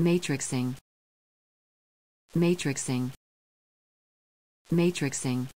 Matrixing. Matrixing. Matrixing.